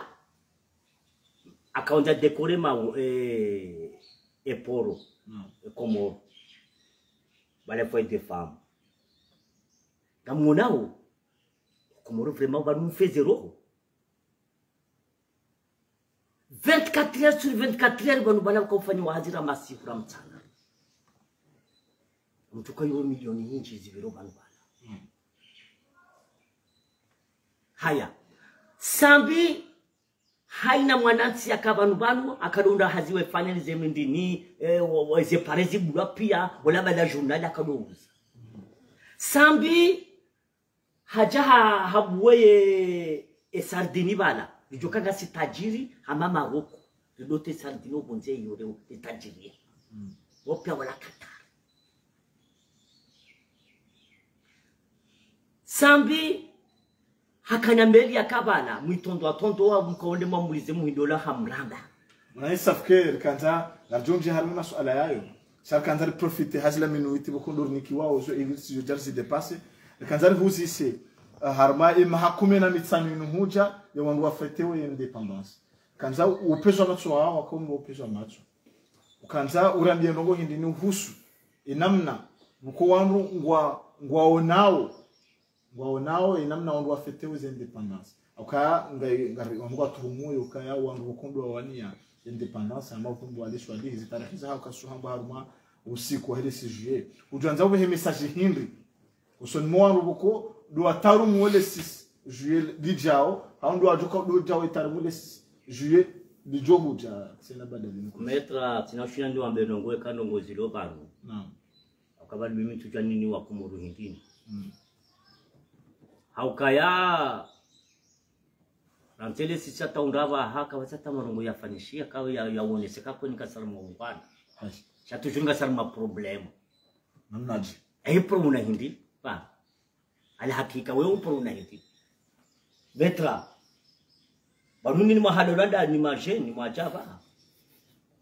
akaonja dekore ma eh, eporo naam komoro bale foi de femme kamunao komoro vraiment banumfeze roho 24 heures sur 24 heures banu bana kufanya hazira masiku ra mchana mtu kwa hiyo milioni nyingi ziviro banu bana haya. Sambi haina mwanansi akavanu banu akadonda haziwe fanani zemindini eh, wezepare zibulwa pia wala bala journal akadouza sambi haja ha, habuweye esardini bala lijokanga si tajiri hama maroko. Lidote sardini obunze yore litajiri wopya wala kata. Sambi hakanyambeli akabala mwitondo atondo wa mkaonde mwamulize muhindola hamranga mwana safke kanza larjonji harmi masuala yayo. Sarkanza profite hazla minuiti bukundur niki wao zo ili si jarsi dépasse kanza huzise harma imahakume na mitsani nuhuja ya wandu wafetewe ya independence kanza upezo matso wao upezo macho ukanza urambia ndongo hindi ni uhusu inamna buko wandu ngwa ngwaonao ngwaonao inamna wandu wafetewe independence ngai ngari wandu tuhumuyo ukaya wandu bukundu wania independence ambao kumbu walishwa hizi tarehe za ukasuhamba haruma usiku wa hili sijuye ujanza ube message hindi usoni mwandu buko do ataru mwele 6 juillet dijao au ndo ajoka do jao itaru mwele 6 juillet ja sena badali niko metra tinashina ndi wambe nongoe banu naam. Akabali mimi nini wa kumuru hindini Mm. haukaya taundava haka marongo yafanishia kawe ya yaoneseka kweni problema namnaji ehi una hindi ba ala hakika wewe upo una hivi. betra banuni ni mahalo landa ni maje ni majaba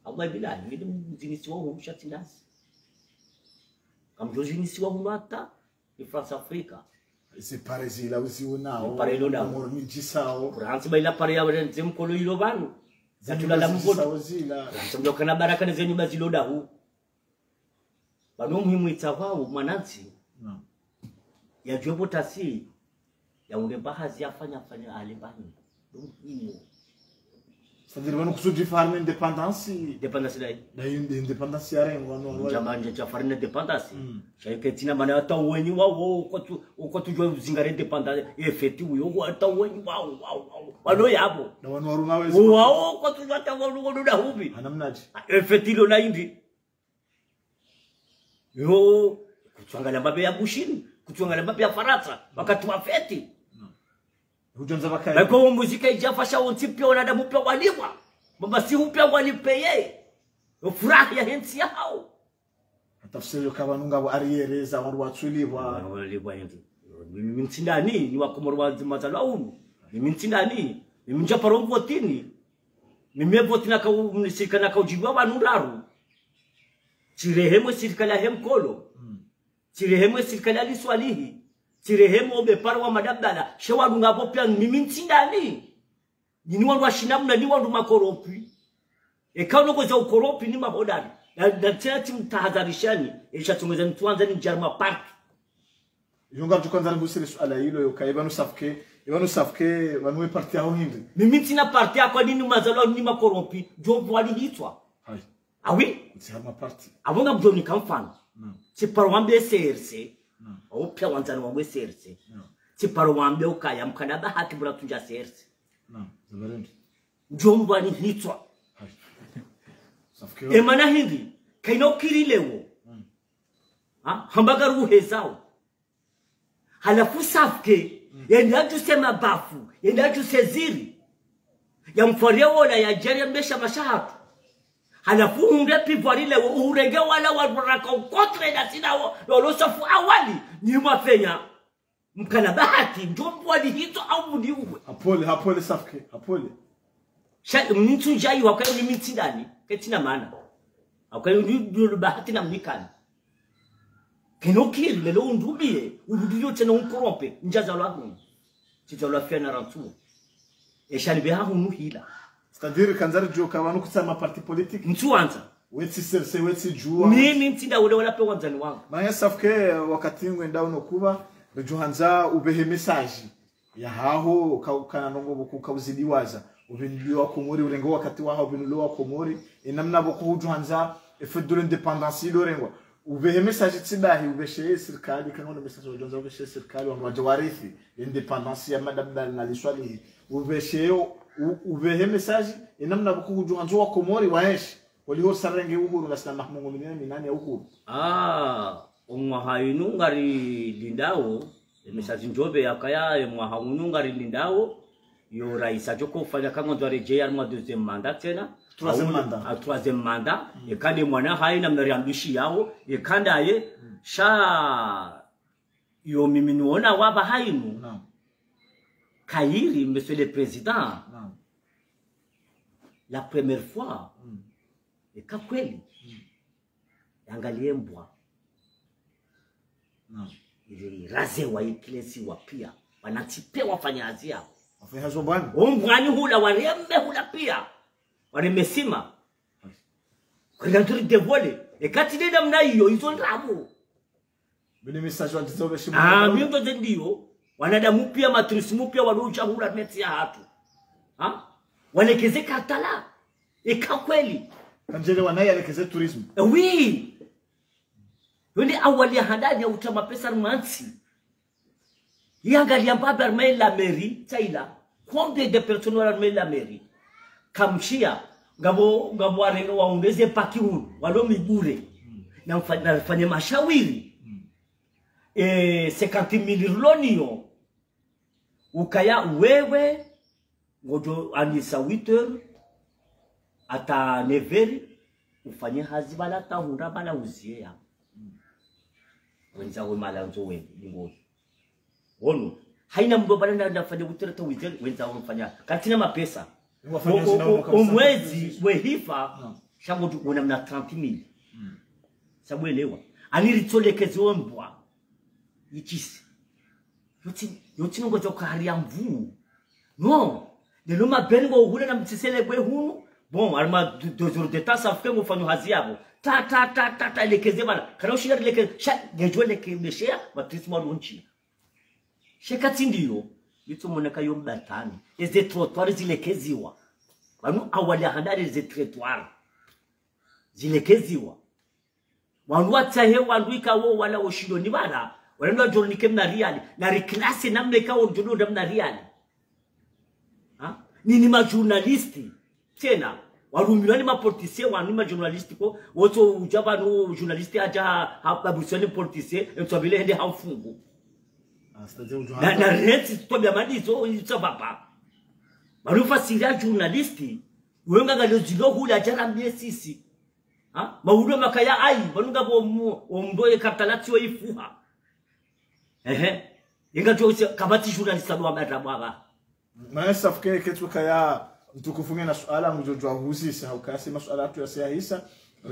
Allah bila ngidi mzinisi wa humsha tinasi. Kamjozi ni siwa humata ni France Afrika. ese parezi la uziwo unao. Pare ilo nao. mor ni jisao France baila pare ya wenze mkolo ilo banu zatulala la jisao zila mtamjoka na baraka ni zenyu baziloda hu Banu muhimu itawao mwananzi ya jobo tasi ya ule bahazi afanya afanya alibani muhimu c'est-à-dire vano kusudi farme independence. Dependance dai. Da independence ya rengo no jamani cha farina dependance Mm. shaike tina mana hata wenyi wao ukotu ukotu jo zingare dependance efeti uyo hata wenyi wao wao wano yabo na wanu waruna wezi wao ukotu hata wao da hubi. Anamnaji efeti lo na indi yo kutuangalia mabe ya bushini kutuangalia mabe ya faransa wakati wa feti hujonza kwa Bako muzika ijafasha onti pia wanadamu pia waliwa. Baba si upya walipeye. Furaha ya hensi yao. tafsiri yo kabanunga bo ariyereza wandu watsulibwa Waliwa hensi. Mimi mtindani ni wakomoro wa mazalaunu. Mimi mtindani. Mimi mjaparo votini. Mimi votina ka unisika ka ujibiwa banuraru. Chirehemwe sirikali ya hemkolo. Chirehemwe sirikali swalihi liswalihi. Chirehemwe wa madabdala. Shewadunga popia mimi mtindani. Nini wandu washinamna ni wandu makoropi. Ekawa za ukoropi ni mabodani. Na na tena timtahadharishani. esha tungeza tuanze ni jarma park. yunga tukanza ngusire swala hilo yo kai banu safke banu safke parti yao hindi Mimi tina parti kwa nini mazalo ni makoropi. jo walihitwa. Awi? tsama parti Abonga mjoni kamfano. No Siparo wambe serse. Au pia wanzani wambe serse no. Siparo wambe ukaya mkana haki bula tunja serse no. Jomba ni hitwa. emana hindi kaino kirilewo ha? Hambaga ruhe zao halafu safke yenda tusema bafu yenda tuseziri ya mfariya wola ya jari mbesha mashahatu halafu unde pivorile urenge wala waraka ukotre na sina walosofu awali. Ni mafenya mkana bahati njombo wali hito au mudiuwe hapole hapole safke hapole. Mnitu jayi wakayo ni miti ndani ketina maana. Wakayo ni bahati na mnikani. Keno kiri lelo undubie urudiyo tena unkorompe njaza lwa hunu tita lwa fena rantu eshani beha hunu hila c'est-à-dire kanzari jo kabanu kutsama parti politique mtu wanza. Wetsi serse wetsi jua mimi mtinda ule wala pe wanzani wangu. Maya safke wakati ngwe ndao nokuba rejohanza ubehe message ya haho ka- kana nongo boku kauzidiwaza ubinuliwa komori urengo wakati waho ubinuliwa komori. Enamna boku hujohanza efe independence ilorengwa ubehe message tsidahi ubeshe serikali kana ndo message wajonza ubeshe serikali wandu waje warithi independence ya madabdal na liswali ubeshe u- ubehe message enamna boku hujohanza wa komori waeshi waliho sarenge uhuru na sina mahmungu minene minane ya uhuru ah umwaha inu ngari lindawo message njobe yakaya umwa unu ngari lindawo yo raisa joko kufanya kama ndo rejea mwa deuxième mandat tena Troisième Au- mandat. a troisième mandat ekande mwana hayi na mnariambishi yao ekanda ye sha yo mimi nuona waba hainu no. kairi monsieur le président. La première fois. Mm. eka kweli angalie mbwa Naam. ilirazewa ikilesiwa pia. Wanatipe wafanyazi yao ombwani hula warembe hula pia. Waremesima kwendanturi devole ekati deda mna iyo izo ndamu Bini message wa tizo beshi. Ah, miundo ze ndio wanadamu pia matrisimu pia walucha hula meti ya hatu. Ha walekeze katala ika kweli. Kanjele wanaye alekeze tourism. oui. Yonde awali ya handani ya utama pesa mansi. Yangalia mbaba armée la mairie taila combien de personnes wala armée la mairie kamshia ngabo ngabo areno waongeze paki huru walo mibure. Na mfanye mashawiri. Eh 50000 rilonio ukaya wewe ngojo anisa 8h ata 9h ufanye hazi bala tahunda bala uzie ya. Wenza we mala nzo we ngoni wono haina mdo bala nda ndafanya kutereta uzie wenza we mfanya. Katina mapesa. Umwezi wehifa No. shango tu una mna 30000 sabuelewa aniritsolekeziwe mbwa. Ichisi. Yoti ya mvu zokaharia no lelo mabeni ngo hule na mtsisele kwe hunu. Bon alma deux de temps ça ngo fanyo hazi yabo. Ta ta ta ta ta lekeze bana. Kana ushira leke sha ngejwe leke meshea matrisi mwa lunchi. Sheka ndiyo. Yito moneka yo mbatani. Eze trottoir zilekeziwa. Vanu awali handari ze territoire zilekeziwa. Wandu watsahe wandu ikawo wala oshido ni bana. Wanaenda joronike mna riali na riklasi namne kawo jodo namna riali ha ni majournalisti. Tena warumilwa ni mapolitisie wa ni majournalisti ko wotso uja no journalisti aja hababusani mtu mtwabile hende hamfungu Ah, na na reti twabya madizo itsavapa vanofasiria journalisti wenga ngalozilo hula jarambie sisi. Ha? Maulo makaya ai vanunga omboye kaptalatio ifuha. Ehe. Inga jo kabati journalist abo fukene ketu kaya mtukufu ngena suala huzi saha ukasi masuala tu ya hisa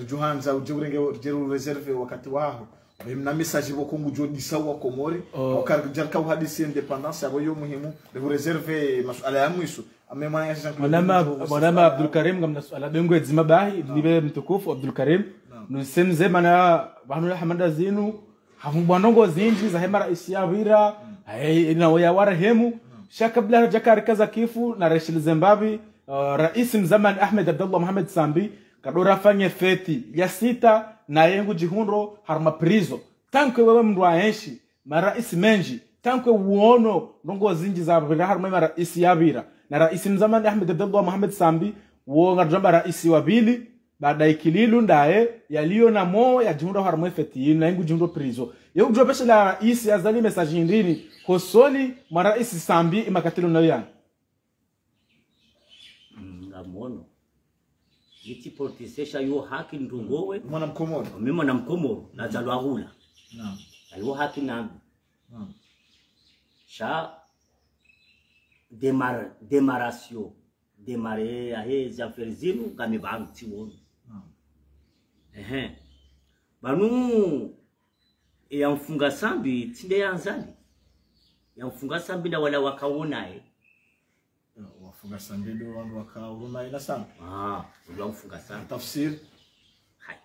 juhanza ujeurenge jeru reserve wakati waho mna message bo kungu jo disawa komori Oh. okar jarka uhadisi independence abo yo muhimu de reserve masuala ya mwisu amemwana ya Jean mwanama mwanama Abdul Karim ngamna suala bengo edzima bahi nibe mtukufu Abdul Karim. Nusemze mana vanhu hamanda zinu havumbwanongo zinji za hema rais ya vira na shakabla jakarikaza kifu na Rashid Zimbabwe uh, rais mzamani Ahmed Abdullah Mohamed Sambi kadora fanye feti ya sita na yengu jihunro harma prizo. Tankwe wewe mndu aenshi marais menji. Tankwe uono ndongo zinji za vila harma marais ya vira na rais mzamani Ahmed Abdullah Mohamed Sambi wo jamba rais wa pili baada ikililu ndaye yaliyo na mo ya jihundo harma efeti yinu na ingu jihundo prizo. Yo kujua pesha la isi azali message indini kosoli mara isi Sambi imakatilo nayo yani ngamono iti politisesha yo haki ndungowe. Mwana mkomoro mimi na mkomoro na zalwahula naam. Aliwo haki nambi naam. Sha demar demarasio demare ahe za zinu ngami banti wonu naam ehe. Banu yamfunga sambi tinde yanzali yamfunga sambi na wala wakawonaye wafunga sambido wandu wakauruma ina sana. Ah uliwamfunga sambi. Tafsir hai.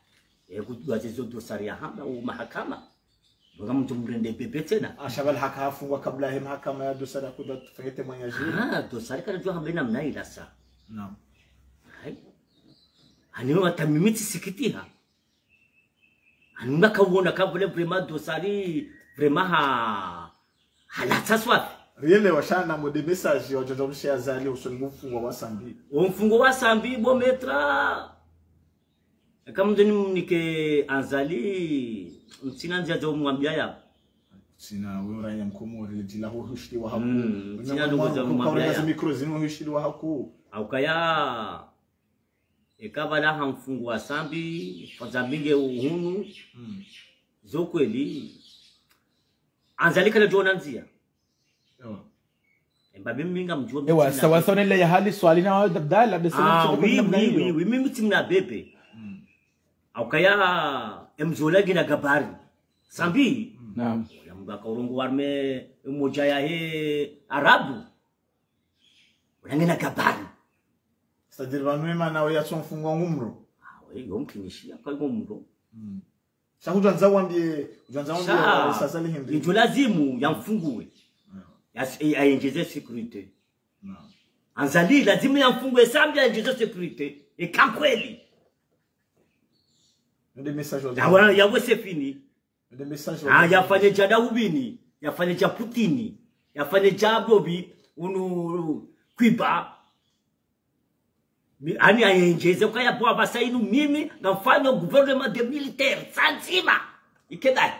Ekujua zizo dosari ya hamba u mahakama. Ndoga mtu mrende pepe tena. Ashabal haka hafungwa kabla hii mahakama ya dosara kuda tufanyete mwenyeji ah dosari kana jua hamba ina mnaila sa naam. Hai. Aniwe watamimiti sikitiha anunga kawona kavule vraiment dosari vraiment ha halataswapi rile washana mo de message wajojo mshe azali usoni mufungwa wa sambi omfungo wa sambi bometra kamzeni mnike anzali mtsina zo mwambia ya. Sina wewe ya mkomori jila ho hushti wa haku. Mm, sina ndugu za mwambia ya. mikro zinu hushti wa haku. Aukaya ekavala ha mfungo wa sambi fazambinge uhunu mm. zokweli anzalikale jona nzia. Ewa. embabe minga mjua ewa sawa sawa nile ya hali swali na wao dabdala besi Ah, oui, mimi oui, mimi timna bebe. Mm. aukaya emzola gina gabari. Sambi? Naam. Ya akaurungu warme moja ya he arabu. Unangena gabari c'est-à-dire nawe yatsomfungwa ngumro awe yomkinishia kalimo mndo mm. shakuja nza wambie ujanza wambie Sha, sasa hindi injo lazimu yamfungue Yas- ayenjeze securite naam anzali lazimu yamfungue sambi ayenjeze securite ekankweli ndio message ya wana ya wese fini? Ndio message Ah, yafanye cha daubini yafanye cha putini yafanye cha bobi unu kwiba ani ayenjeze ukaya poa basainu mimi ngafanya gouvernement de militaire sanzima ikedai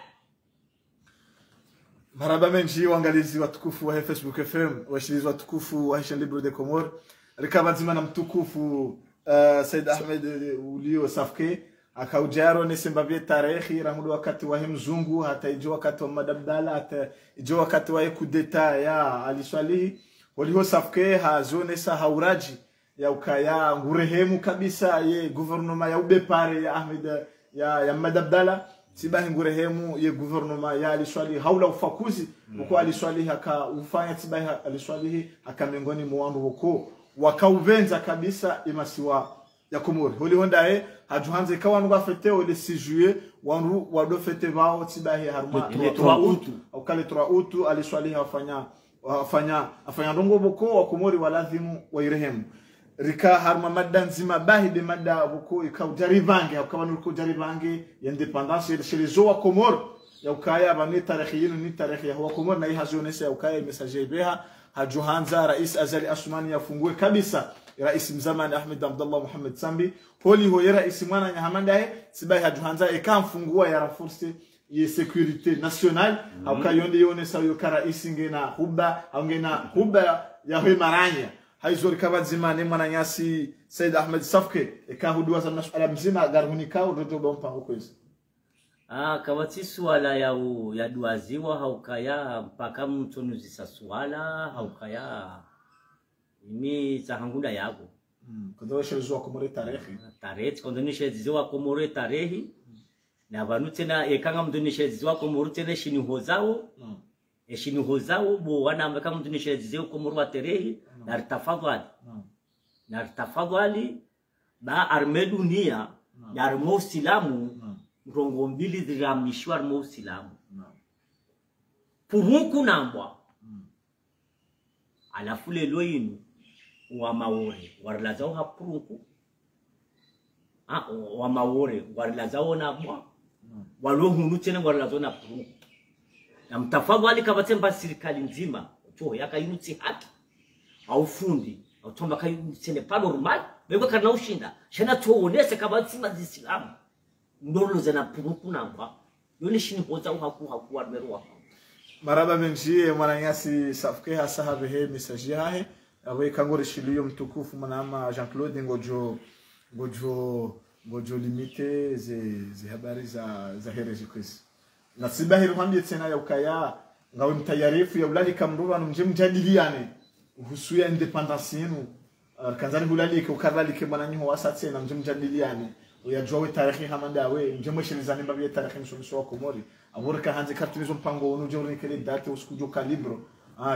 maraba menji waangalizi watukufu wa Facebook FM washirizi watukufu wa Hishan Libre de Comore rikaba nzima na mtukufu uh, Said Ahmed ulio safke akaujaro nisembavye tarehi ramudu wakati wa mzungu hata ijo wakati wa madabdala hata ijo wakati wa kudeta ya aliswalihi walio safke hazonesa hauraji ya ukaya ngurehemu kabisa ye guvernoma ya ubepare ya Ahmed ya, ya madabdala tibahi ngurehemu ye guvernoma ya aliswali haula ufakuzi uko aliswali haka ufanya tibahi aliswali haka miongoni mwa wandu huko wakauvenza kabisa imasiwa ya komori holi hondaye hajuhanze kawa wandu fete ole 6 juillet wandu wado fete bao tibahi harma Le- le trois août. au kale 3 août aliswali hafanya afanya afanya ndongo boko wa komori waladhimu wairehemu rika harma madda nzima bahide madda buko ikaujaribange ukawa nuko jaribange ya independence shirizo wa komoro ya ukaya bani tarehe yinu ni tarehe ya komoro na ihazionesa ya ukaya message beha hajuhanza rais azali asumani yafungue kabisa rais mzamani ahmed abdullah muhammad sambi holi ho yera rais mwana nyahamandaye sibai hajuhanza fungua ya force ye securite nationale mm. au kayonde yone sa yo kara isingena huba au ngena huba ya maranya haizori mwana nyasi said ahmed safke ikahudua za masuala mzima garhuni kao rojo mpango hukwezi Ah, kawati suala ya u, ya duaziwa haukaya mpaka mtu nuzisa suala haukaya imi zahangunda yago kundo shirizo komore tarehe tarehe kondo nisheziwa komore tarehe na vanu tena ekanga mtu nisheziwa komore tena shiniho zao Mm. eshiniho zao bo wana mpaka mtu nisheziwa komore wa tarehe hmm. Mm. Na ritafadhali ba arme dunia arme usilamu Mm. rongo mbili ziramishwa arme usilamu puruku nambwa alafu lelo inu wa maore warilazao ha purunku ah, wa mawore warilazao na bwa walo hunu tena warilazao na puruku na mtafadhali kabatemba serikali nzima cho yakayinutsi haki au fundi au tomba kai sene pano rumai bego kana ushinda. Shana tuonese kabatsima zisilamu ndolo zana puruku nambwa yoni shini hoza uhaku haku wa maraba menjie mwananyasi safke hasa habe he message hahe awe kangore shiliyo mtukufu mwanama Jean Claude ngojo ngojo ngojo limite ze ze habari za za hereji kwezi na sibahi ruhambi tena ya ukaya ngawe mtayarifu ya ulali kamruwa no mje mjadiliane uhusu ya independence yenu Uh, kanzani hulali ke ukarali ke mwananyi ho wasatse na mje mjadiliane uyajua we tarehe hamanda we mje mweshelezane mbabi tarehe msuluso wako mori. Aburika hanze kartinizo mpango wonu je unikele date usikujo kalibro.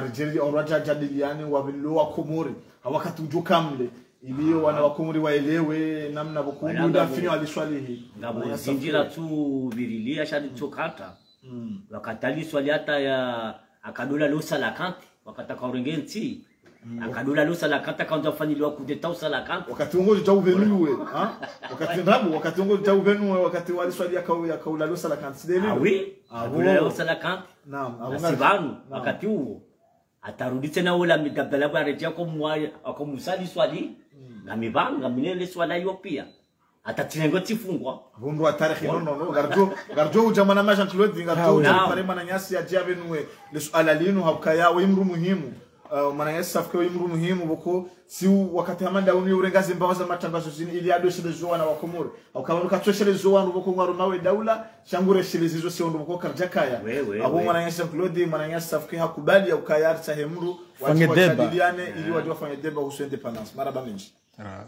Rijeri oraja jadiliane wabilo wako mori. Hawakati ujo kamle iliyo wana wako mori waelewe namna bokundu Wala da ngabo- finyo aliswalihi ngabo zinjira tu virilia shadi chokata. Mm. wakatali swali hata ya akadola losa la wakata wakataka urenge nti akadola lusa la kanti akaanza kufanyiliwa kudeta usa la kanti wakati ongozi cha uvenuwe ha? Wakati ndabu wakati ongozi cha uvenuwe wakati waliswali yakau yakaula kau la kansideli awi Ah, akadola wo. losa la kanti naam na Naam. wakati huo atarudi tena ula midabdala barejea akomusali swali. Na mibanga minele swala hiyo pia. Atatilengo tifungwa. Bundu wa tarehe no no no. Garjo garjo ujamana ma Jean Claude garjo na ujamana mana nyasi ya jabe nuwe le suala linu hakaya wa imru muhimu Uh, mana nyasi safke wa imru muhimu boko si wakati hamanda uni urengaze mbawaza matangazo zini ili ado shele zoa na wakumuru. Au kama nuka toshele zoa ndo boko ngaro mawe daula shangure shele zizo si ndo boko karjakaya abo Jean Claude mana nyasi safke hakubali ya ukaya arsa hemru Fanye wajadiliane ili wajua wafanye deba kuhusu independence. Maraba menji Ah.